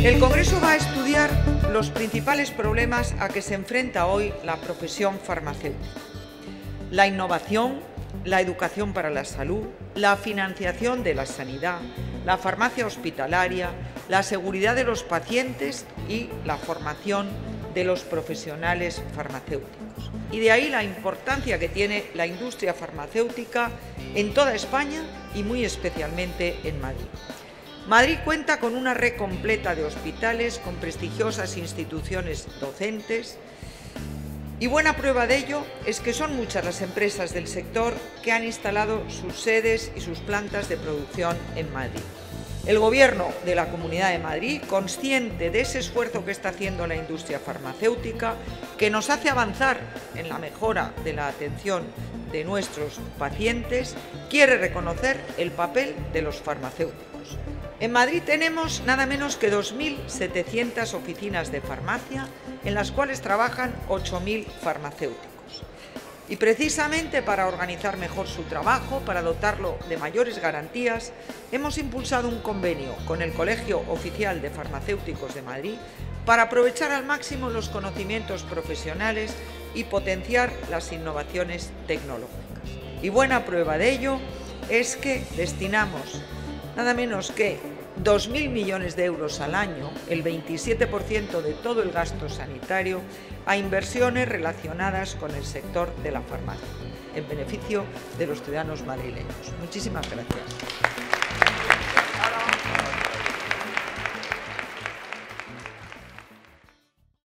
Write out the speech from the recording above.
El Congreso va a estudiar los principales problemas a que se enfrenta hoy la profesión farmacéutica. La innovación, la educación para la salud, la financiación de la sanidad, la farmacia hospitalaria, la seguridad de los pacientes y la formación de los profesionales farmacéuticos. Y de ahí la importancia que tiene la industria farmacéutica en toda España y muy especialmente en Madrid. Madrid cuenta con una red completa de hospitales, con prestigiosas instituciones docentes, y buena prueba de ello es que son muchas las empresas del sector que han instalado sus sedes y sus plantas de producción en Madrid. El Gobierno de la Comunidad de Madrid, consciente de ese esfuerzo que está haciendo la industria farmacéutica, que nos hace avanzar en la mejora de la atención de nuestros pacientes, quiere reconocer el papel de los farmacéuticos. En Madrid tenemos nada menos que 2.700 oficinas de farmacia en las cuales trabajan 8.000 farmacéuticos. Y precisamente para organizar mejor su trabajo, para dotarlo de mayores garantías, hemos impulsado un convenio con el Colegio Oficial de Farmacéuticos de Madrid para aprovechar al máximo los conocimientos profesionales y potenciar las innovaciones tecnológicas. Y buena prueba de ello es que destinamos nada menos que 2.000 millones de euros al año, el 27% de todo el gasto sanitario, a inversiones relacionadas con el sector de la farmacia, en beneficio de los ciudadanos madrileños. Muchísimas gracias.